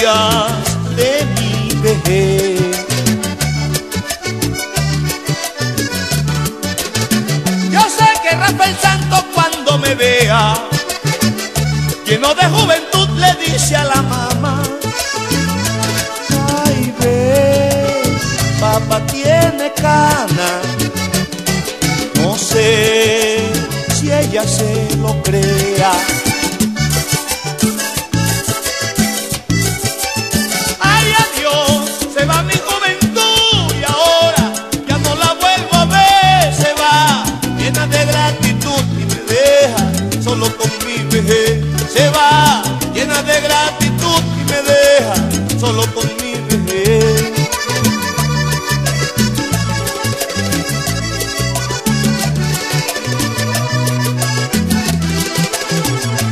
de mi vejez. Yo sé que Rafael Santo cuando me vea, lleno de juventud, le dice a la mamá, ay ve, papá tiene cana, no sé si ella se lo crea.